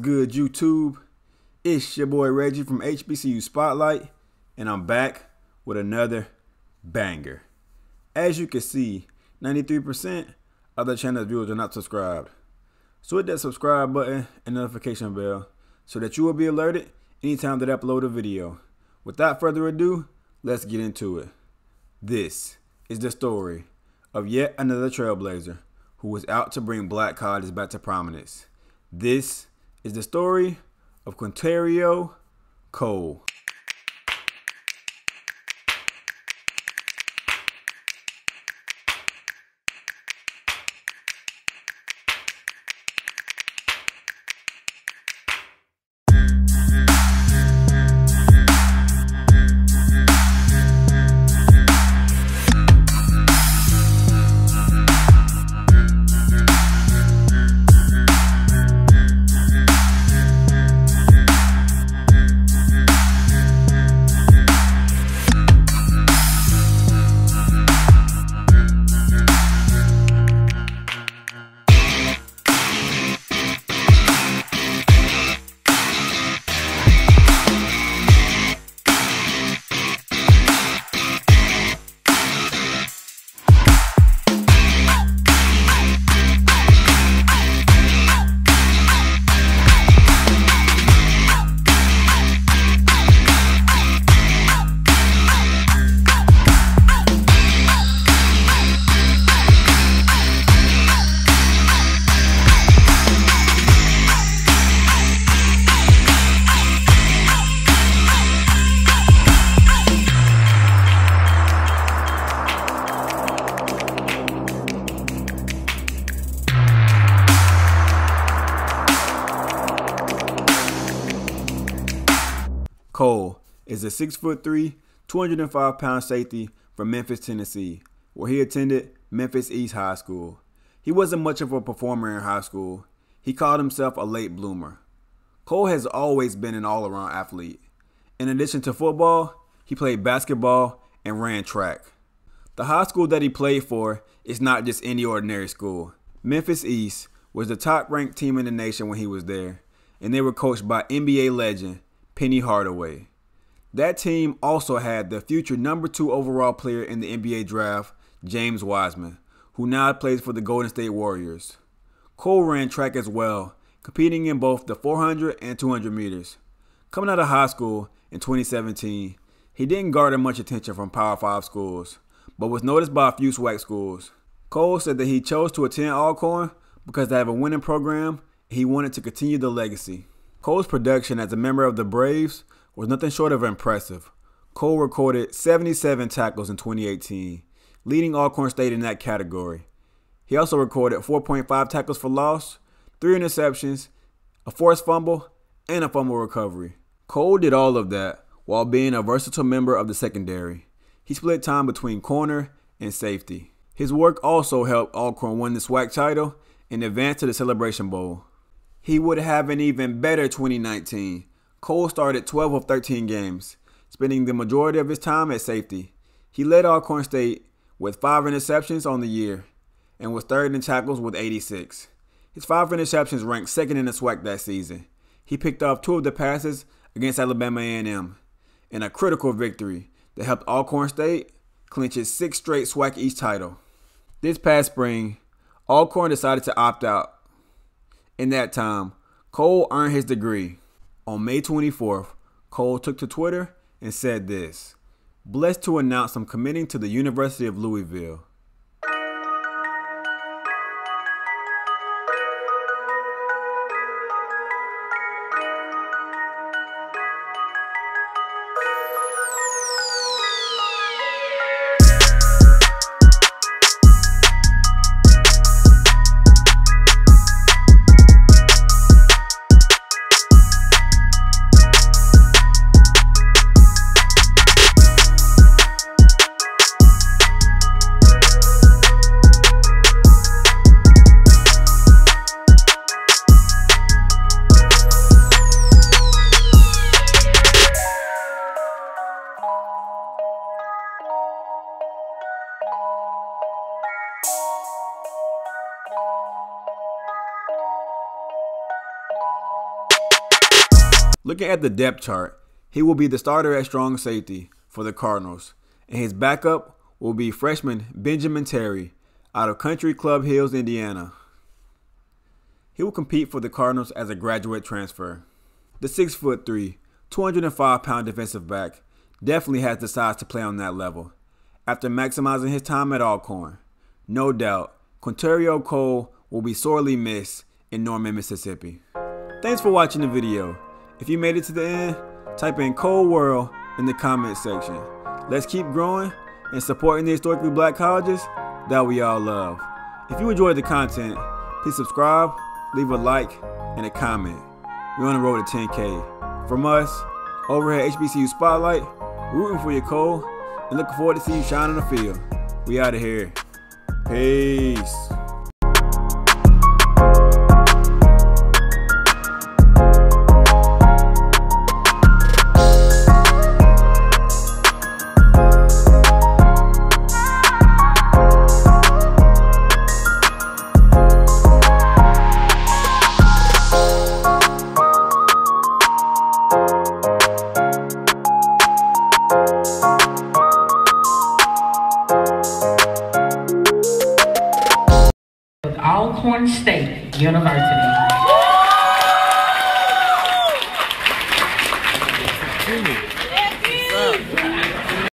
Good, YouTube? It's your boy Reggie from HBCU Spotlight, and I'm back with another banger. As you can see, 93% of the channel's viewers are not subscribed. So hit that subscribe button and notification bell so that you will be alerted anytime that I upload a video. Without further ado, let's get into it. This is the story of yet another trailblazer who was out to bring black colleges back to prominence. This is the story of Qwynnterrio Cole. Cole is a 6'3, 205 pound safety from Memphis, Tennessee, where he attended Memphis East High School. He wasn't much of a performer in high school. He called himself a late bloomer. Cole has always been an all around athlete. In addition to football, he played basketball and ran track. The high school that he played for is not just any ordinary school. Memphis East was the top ranked team in the nation when he was there, and they were coached by NBA legend Penny Hardaway. That team also had the future number two overall player in the NBA draft, James Wiseman, who now plays for the Golden State Warriors. Cole ran track as well, competing in both the 400 and 200 meters. Coming out of high school in 2017, he didn't garner much attention from Power 5 schools, but was noticed by a few SWAC schools. Cole said that he chose to attend Alcorn because they have a winning program and he wanted to continue the legacy. Cole's production as a member of the Braves was nothing short of impressive. Cole recorded 77 tackles in 2018, leading Alcorn State in that category. He also recorded 4.5 tackles for loss, 3 interceptions, a forced fumble, and a fumble recovery. Cole did all of that while being a versatile member of the secondary. He split time between corner and safety. His work also helped Alcorn win the SWAC title and advance to the Celebration Bowl he would have an even better 2019. Cole started 12 of 13 games, spending the majority of his time at safety. He led Alcorn State with five interceptions on the year and was third in tackles with 86. His five interceptions ranked second in the SWAC that season. He picked off two of the passes against Alabama A&M in a critical victory that helped Alcorn State clinch its sixth straight SWAC East title. This past spring, Alcorn decided to opt out in that time, Cole earned his degree. On May 24th, Cole took to Twitter and said this Blessed to announce I'm committing to the University of Louisville. Looking at the depth chart, he will be the starter at strong safety for the Cardinals, and his backup will be freshman Benjamin Terry out of Country Club Hills, Indiana. He will compete for the Cardinals as a graduate transfer. The six foot three, 205 pound defensive back definitely has the size to play on that level. After maximizing his time at Alcorn, no doubt Qwynnterrio Cole will be sorely missed in Lorman, Mississippi. Thanks for watching the video. If you made it to the end, type in Cole World in the comment section. Let's keep growing and supporting the historically black colleges that we all love. If you enjoyed the content, please subscribe, leave a like, and a comment. We're on the road to 10K. From us, over at HBCU Spotlight, rooting for your Cole, and looking forward to see you shine on the field. We out of here. Peace. State University.